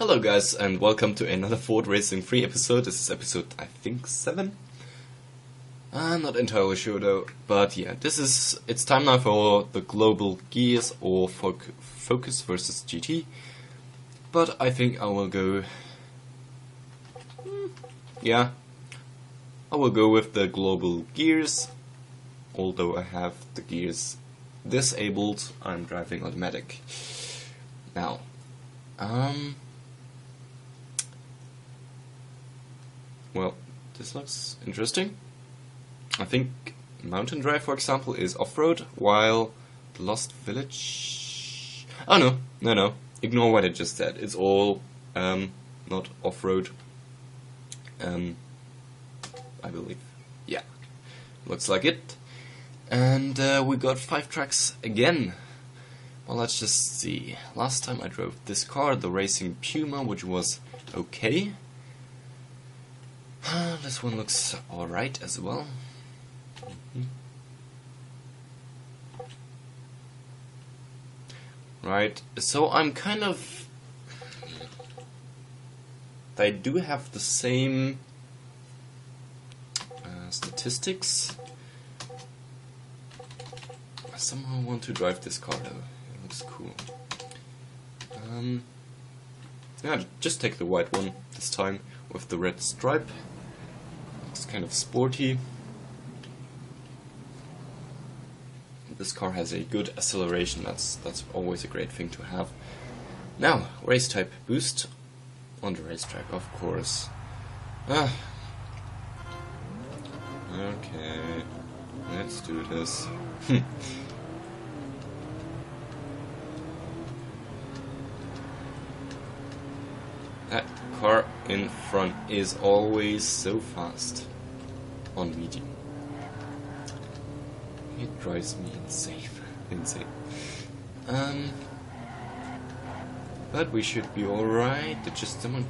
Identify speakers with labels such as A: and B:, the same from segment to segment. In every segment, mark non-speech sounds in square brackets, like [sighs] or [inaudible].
A: Hello guys and welcome to another Ford Racing 3 episode. This is episode I think 7. I'm not entirely sure though, but yeah, this is it's time now for the global gears or foc- Focus versus GT. But I think I will go Hmm, yeah. I will go with the global gears. Although I have the gears disabled, I'm driving automatic. Now, um Well, this looks interesting. I think Mountain Drive, for example, is off-road, while the Lost Village... Oh no, no, no. Ignore what I just said. It's all um, not off-road. Um, I believe. Yeah, looks like it. And uh, we got five tracks again. Well, let's just see. Last time I drove this car, the Racing Puma, which was okay. This one looks alright as well. Mhm. Right, so I'm kind of. They do have the same uh, statistics. I somehow want to drive this car though. It looks cool. Um, yeah, just take the white one this time with the red stripe. It's kind of sporty. This car has a good acceleration. That's that's always a great thing to have. Now, race type boost on the racetrack, of course. Ah. Okay, let's do this. That car in front is always so fast on medium. It drives me insane. [laughs] insane. Um, but we should be alright. Did just someone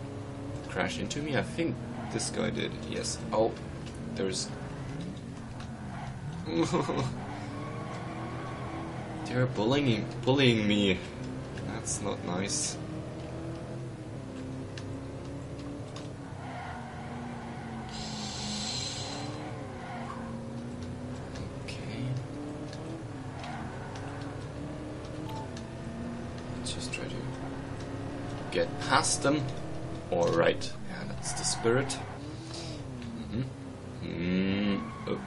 A: crash into me? I think this guy did. Yes. Oh, there's. [laughs] They're bullying bullying me. That's not nice. Get past them. Alright. Yeah, that's the spirit. Mhm. Mm, oh.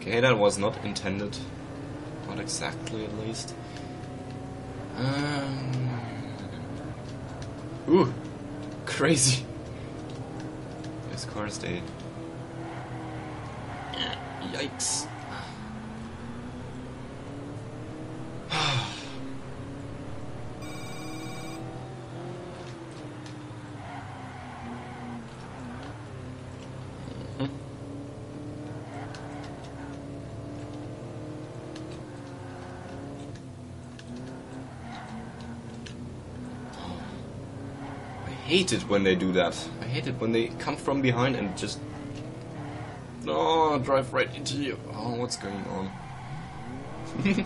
A: Okay, that was not intended. Not exactly, at least. Um. Ooh, crazy. This car's dead. Yikes. hate it when they do that. I hate it when they come from behind and just... Oh, drive right into you. Oh, what's going on? [laughs]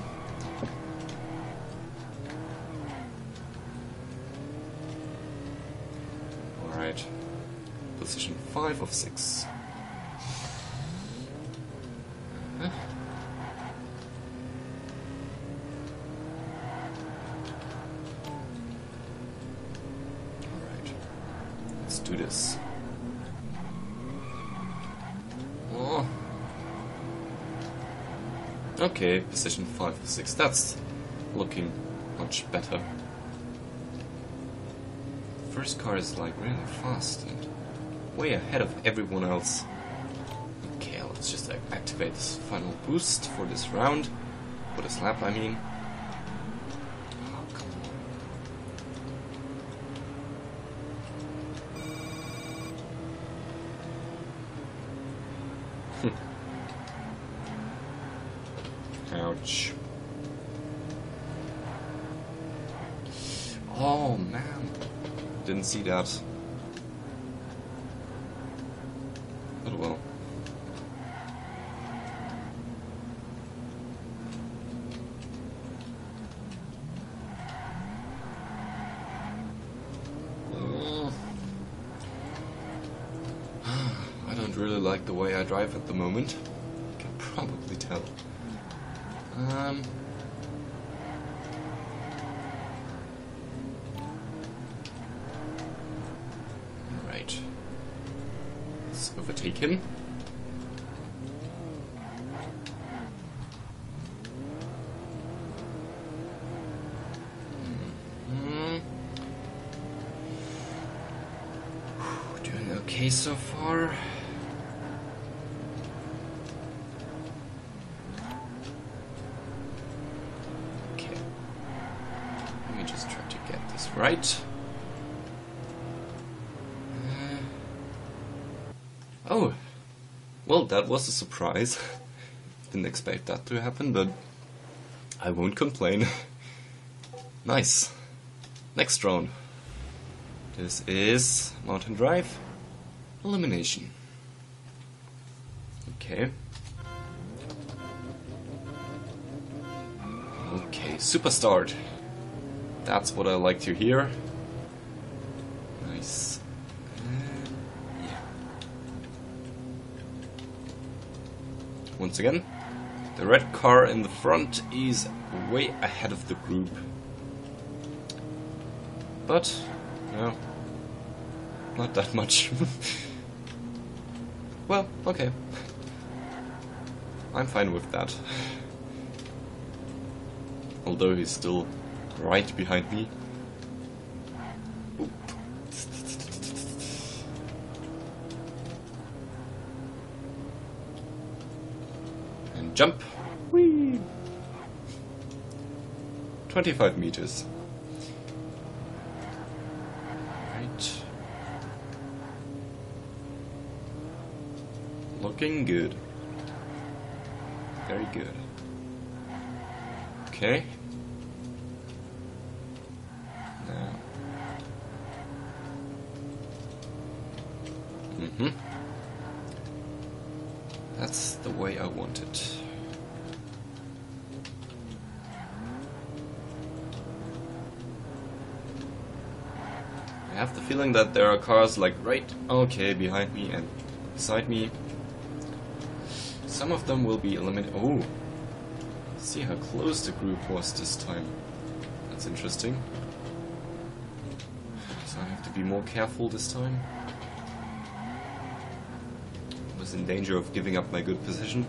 A: Alright. Position 5 of 6. Okay, position 5 or 6. That's looking much better. First car is like really fast and way ahead of everyone else. Okay, let's just ac- activate this final boost for this round. For this lap, I mean. well. [sighs] I don't really like the way I drive at the moment. You can probably tell. Um... him. Doing okay so far. Okay. Let me just try to get this right. Oh, well, that was a surprise. [laughs] Didn't expect that to happen, but I won't complain. [laughs] nice. Next round. This is Mountain Drive Elimination. Okay. Okay, super start. That's what I like to hear. Nice. Once again, the red car in the front is way ahead of the group. But, no, not that much. [laughs] well, okay. I'm fine with that. Although he's still right behind me. Jump. Whee! 25 meters. Right. Looking good. Very good. Okay. Now. Mm-hmm. That's the way I want it. Have the feeling that there are cars like right okay behind me and beside me. Some of them will be eliminated. Oh, see how close the group was this time. That's interesting. So I have to be more careful this time. I was in danger of giving up my good position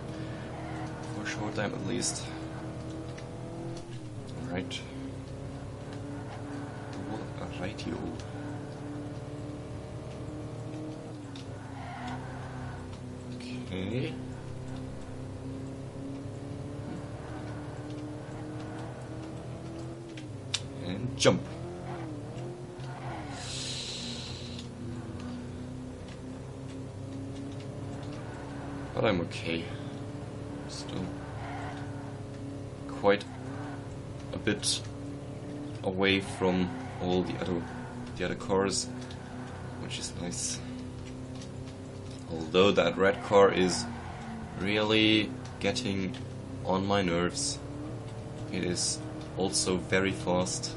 A: for a short time at least. Jump. But I'm okay. Still quite a bit away from all the other the other cars, which is nice. Although that red car is really getting on my nerves. It is also very fast.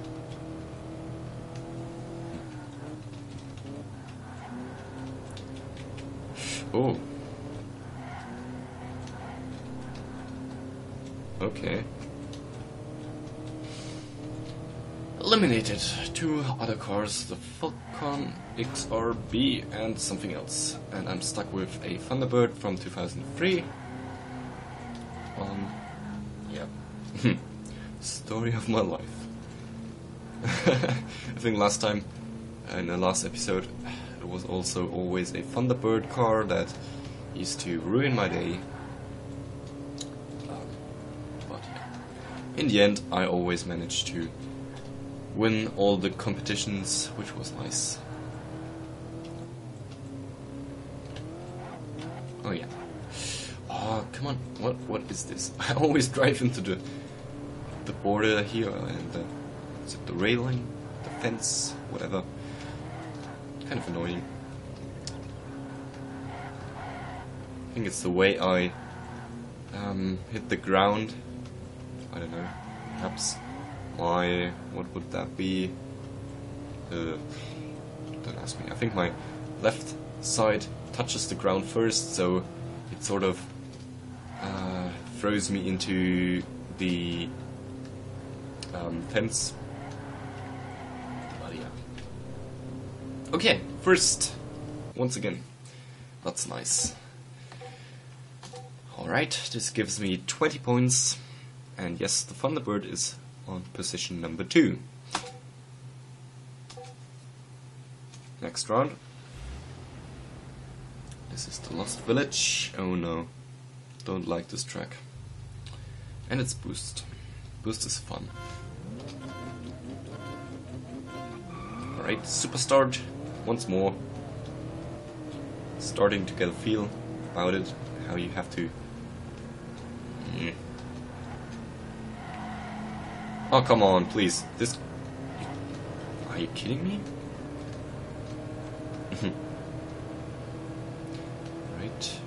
A: Oh. Okay. Eliminated two other cars, the Falcon XR8 and something else. And I'm stuck with a Thunderbird from 2003. Um, yeah. [laughs] Story of my life. [laughs] I think last time, in the last episode, it was also always a Thunderbird car that used to ruin my day. Um, but. In the end, I always managed to win all the competitions, which was nice. Oh yeah. Oh, come on. What what is this? [laughs] I always drive into the the border here and it the railing, the fence, whatever. Kind of annoying. I think it's the way I um, hit the ground. I don't know. Perhaps my what would that be? Uh, don't ask me. I think my left side touches the ground first, so it sort of uh, throws me into the um, fence. Okay, first, once again, that's nice. Alright, this gives me 20 points, and yes, the Thunderbird is on position number 2. Next round. This is the Lost Village. Oh no. Don't like this track. And it's Boost. Boost is fun. Alright, Superstart once more. Starting to get a feel about it, how you have to. Mm. Oh, come on, please. This. Are you kidding me? right.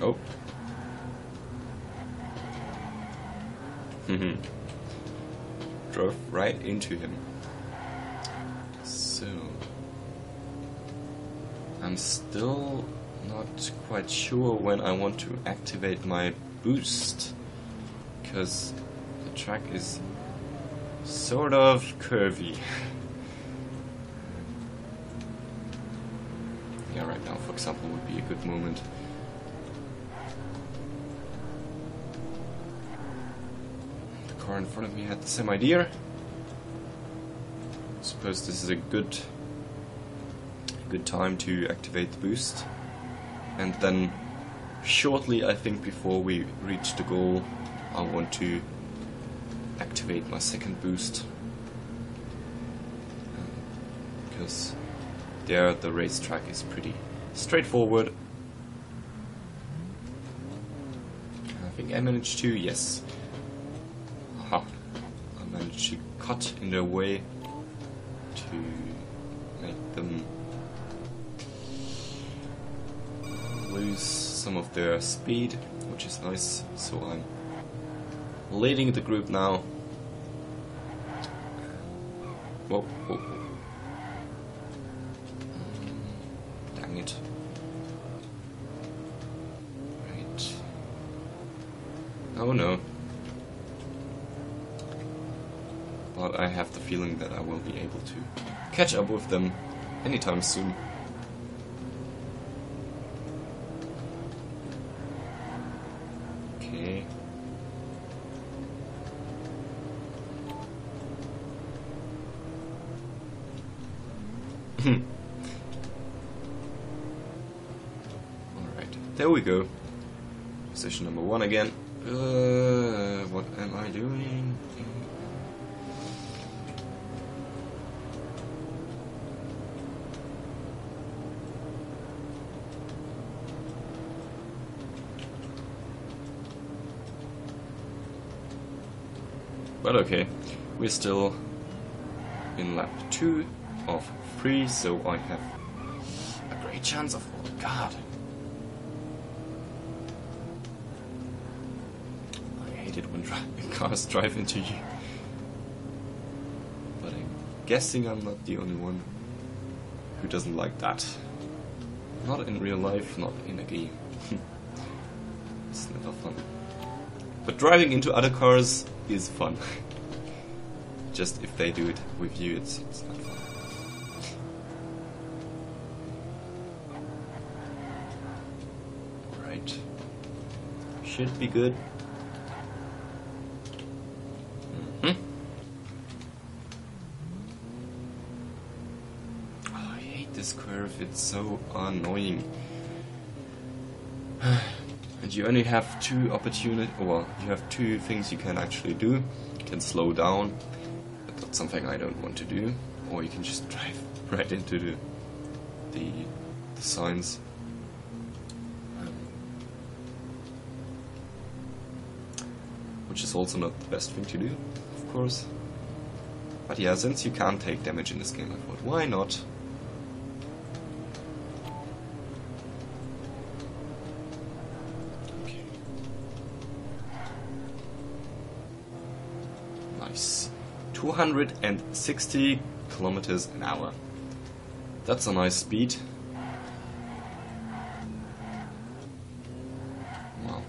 A: Oh. Mhm. Drove right into him. So. I'm still not quite sure when I want to activate my boost. Because the track is sort of curvy. [laughs] yeah, right now, for example, would be a good moment. The car in front of me had the same idea. Suppose this is a good good time to activate the boost. And then shortly, I think before we reach the goal, I want to activate my second boost. Because there the racetrack is pretty straightforward. I think I managed to, yes. Aha. I managed to cut in the way to make them lose some of their speed, which is nice. So I'm leading the group now. Whoa, whoa, whoa. Dang it. Right. Oh no. But I have the feeling that I will be able to catch up with them anytime soon. Okay. Alright, there we go. Position number one again. Uh, what am I doing? But okay, we're still in lap 2 of 3, so I have a great chance of. Oh god! I hate it [laughs] when cars drive into you. But I'm guessing I'm not the only one who doesn't like that. Not in real life, not in a game. [laughs] it's never fun. But driving into other cars is fun. Just if they do it with you, it's, it's not fun. Alright. Should be good. Mhm. Oh, I hate this curve, it's so annoying. And you only have two opportunity, well, you have two things you can actually do. You can slow down, but that's something I don't want to do. Or you can just drive [laughs] right into the the, the signs. Um, which is also not the best thing to do, of course. But yeah, since you can't take damage in this game, I thought, why not? 260 kilometers an hour. That's a nice speed. Wow.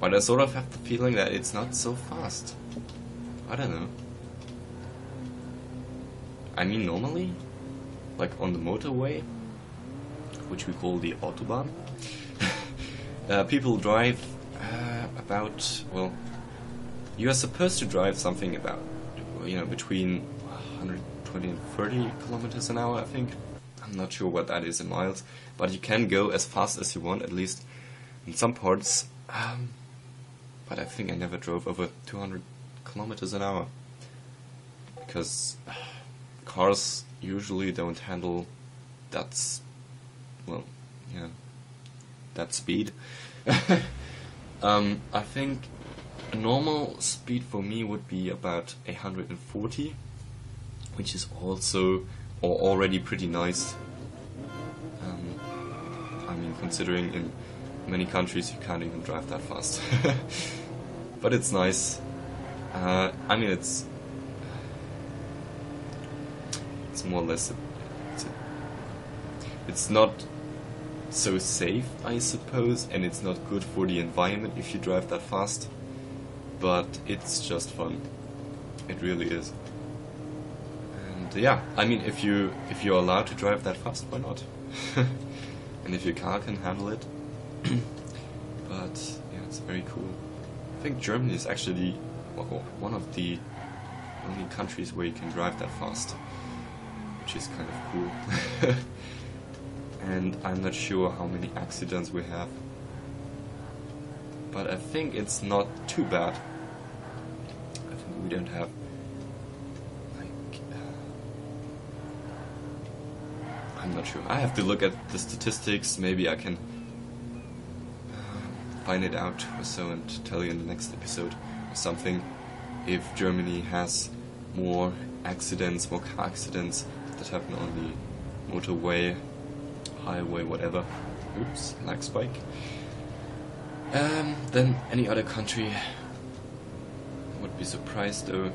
A: But I sort of have the feeling that it's not so fast. I don't know. I mean, normally, like on the motorway, which we call the Autobahn, [laughs] uh, people drive uh, about, well, you are supposed to drive something about, you know, between 120 and 30 kilometers an hour, I think. I'm not sure what that is in miles, but you can go as fast as you want, at least in some parts. Um, but I think I never drove over 200 kilometers an hour because [sighs] cars usually don't handle that well yeah that speed [laughs] um, I think a normal speed for me would be about 140 which is also or already pretty nice. Um, I mean considering in many countries you can't even drive that fast. [laughs] But it's nice. Uh, I mean it's it's more or less a, it's, a, it's not so safe, I suppose, and it's not good for the environment if you drive that fast. But it's just fun. It really is. And uh, yeah, I mean, if you if you're allowed to drive that fast, why not? [laughs] and if your car can handle it. [clears throat] but yeah, it's very cool. I think Germany is actually one of the only countries where you can drive that fast which is kind of cool. [laughs] and I'm not sure how many accidents we have. But I think it's not too bad. I think we don't have like uh, I'm not sure. I have to look at the statistics. Maybe I can uh, find it out or so and tell you in the next episode or something. If Germany has more accidents, more car accidents that happen on the motorway, highway, whatever. Oops, lag spike. Um, then any other country would be surprised though.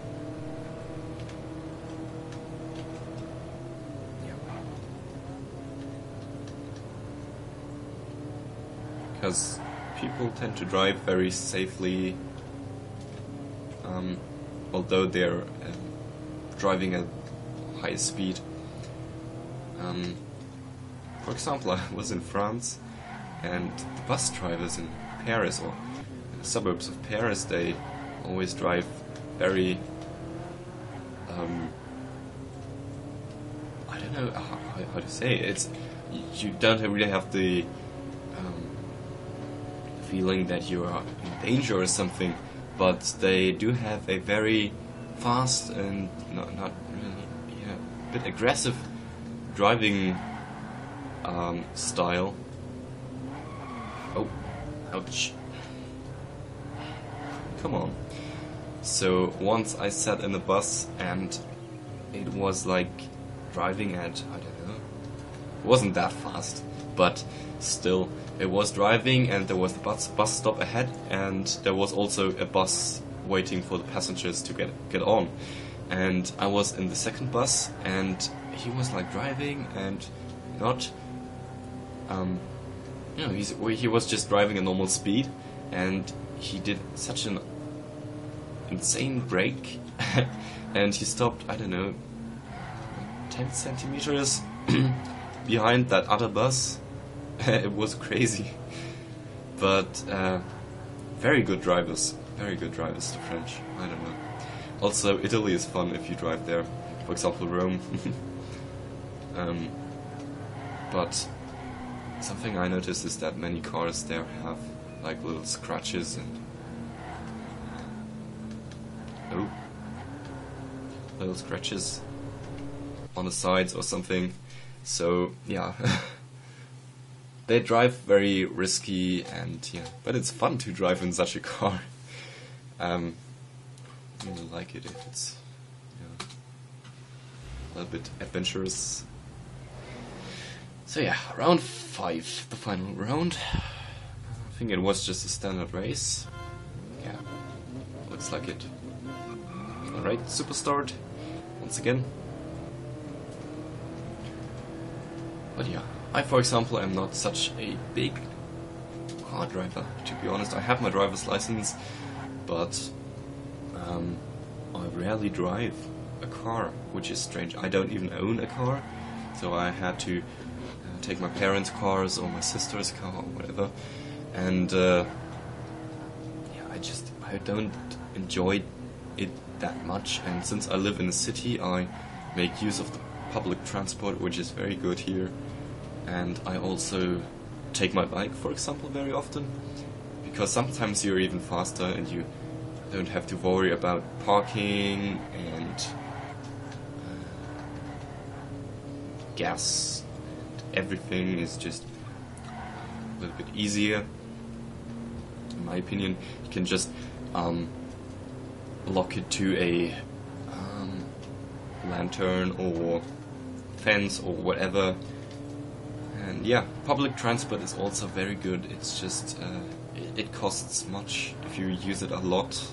A: Because people tend to drive very safely, um, although they're um, driving at high speed. Um, for example, [laughs] I was in France, and the bus drivers in Paris or suburbs of Paris, they always drive very. Um, I don't know how, how, to say it. It's you don't really have the um, feeling that you are in danger or something, but they do have a very fast and not not really yeah, a bit aggressive driving um, style. Ouch. Come on. So once I sat in the bus and it was like driving at, I don't know, it wasn't that fast, but still, it was driving and there was the bus, bus stop ahead and there was also a bus waiting for the passengers to get, get on. And I was in the second bus and he was like driving and not um, you know he's he was just driving a normal speed and he did such an insane brake [laughs] and he stopped I don't know 10 centimeters [clears throat] behind that other bus. [laughs] It was crazy. But uh, very good drivers very good drivers the French. I don't know. Also Italy is fun if you drive there for example Rome. [laughs] Um, but something I noticed is that many cars there have like little scratches and oh little scratches on the sides or something. So yeah, [laughs] they drive very risky and yeah, but it's fun to drive in such a car. Um, I really like it if it's yeah, a little bit adventurous. So yeah, round five, the final round. I think it was just a standard race. Yeah. looks like it. Alright, Superstart, once again. But yeah, I for example am not such a big car driver, to be honest. I have my driver's license, but um, I rarely drive a car, which is strange. I don't even own a car, so I had to take my parents' cars or my sister's car or whatever, and uh, yeah, I just I don't enjoy it that much. And since I live in a city, I make use of the public transport, which is very good here, and I also take my bike, for example, very often, because sometimes you're even faster and you don't have to worry about parking and uh, gas everything is just a little bit easier in my opinion. You can just um, lock it to a um, lantern or fence or whatever. And yeah public transport is also very good. It's just uh, it, it costs much if you use it a lot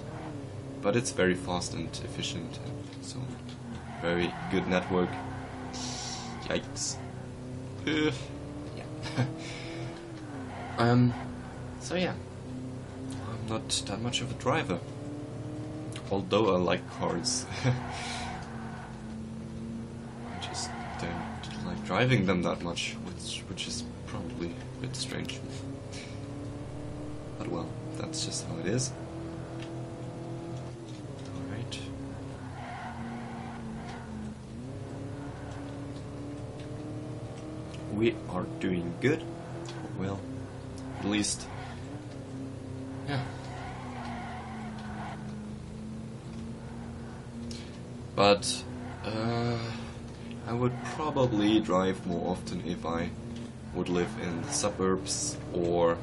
A: but it's very fast and efficient so very good network. Yikes yeah. Um so yeah. I'm not that much of a driver. Although I like cars. [laughs] I just don't like driving them that much which which is probably a bit strange. But well that's just how it is Alright. We are doing good. Well, at least. Yeah. But, uh, I would probably drive more often if I would live in the suburbs or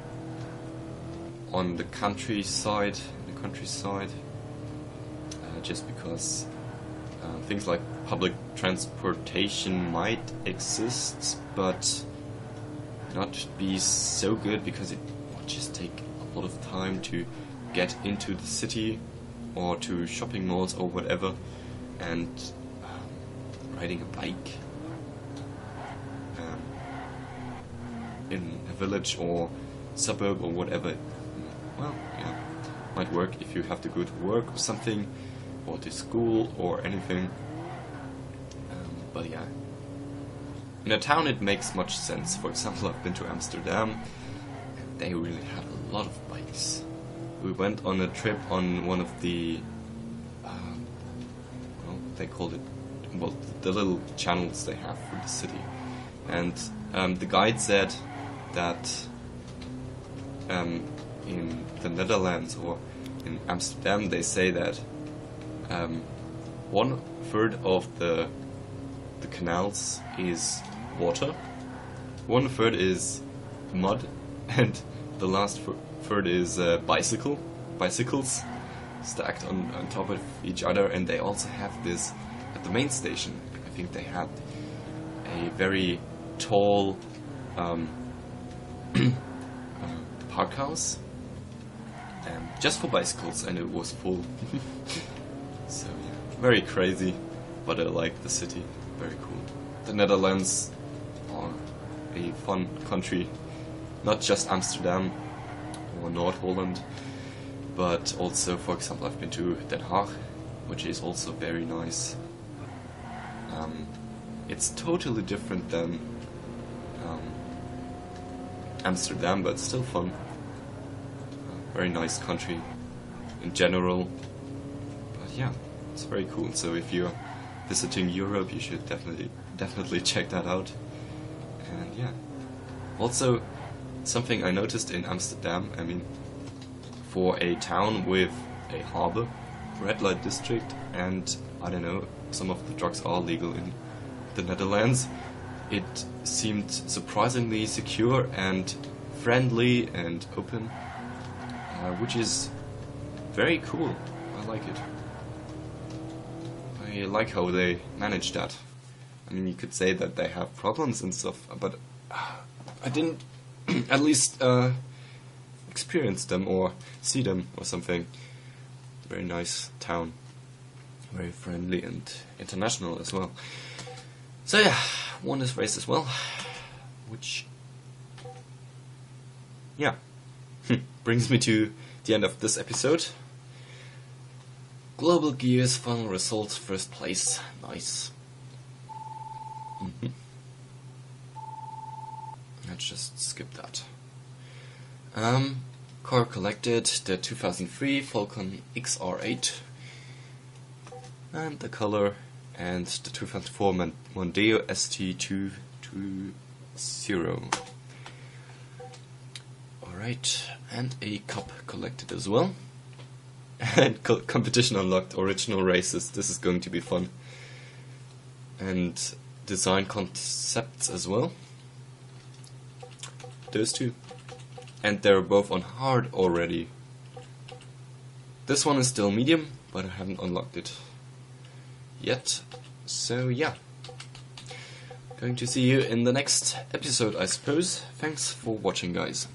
A: on the countryside, the countryside uh, just because uh, things like public transportation might exist, but not be so good because it would just take a lot of time to get into the city or to shopping malls or whatever, and um, riding a bike um, in a village or suburb or whatever. Well, yeah, might work if you have to go to work or something or to school or anything. But yeah, in a town it makes much sense. For example, [laughs] I've been to Amsterdam, and they really have a lot of bikes. We went on a trip on one of the, um, well, they called it, well, the little channels they have for the city, and um, the guide said that um, in the Netherlands or in Amsterdam they say that um, one third of the the canals is water, one third is mud, [laughs] and the last third is uh, bicycle bicycles stacked on, on top of each other, and they also have this at the main station. I think they had a very tall um, [clears throat] park house um, just for bicycles, and it was full. [laughs] So yeah, very crazy, but I like the city. Very cool. The Netherlands are a fun country, not just Amsterdam or North Holland, but also, for example, I've been to Den Haag, which is also very nice. Um, it's totally different than um, Amsterdam, but still fun. Uh, very nice country in general But yeah, it's very cool. So if you're visiting Europe, you should definitely definitely check that out. And yeah, also something I noticed in Amsterdam. I mean, for a town with a harbor, red light district, and I don't know, some of the drugs are legal in the Netherlands. It seemed surprisingly secure and friendly and open, uh, which is very cool. I like it. I like how they manage that. I mean, you could say that they have problems and stuff, but uh, I didn't [clears throat] at least uh, experience them or see them or something. very nice town, very friendly and international as well. So yeah, won this race as well, which yeah [laughs] brings me to the end of this episode. Global Gears final results first place, nice. Mm-hmm. Let's just skip that. Um, car collected the 2003 Falcon XR8 and the color and the 2004 Mondeo ST220. Alright, and a cup collected as well. [laughs] And competition unlocked original races. This is going to be fun. And design concepts as well. Those two. And they're both on hard already. This one is still medium, but I haven't unlocked it yet. So yeah. Going to see you in the next episode, I suppose. Thanks for watching, guys.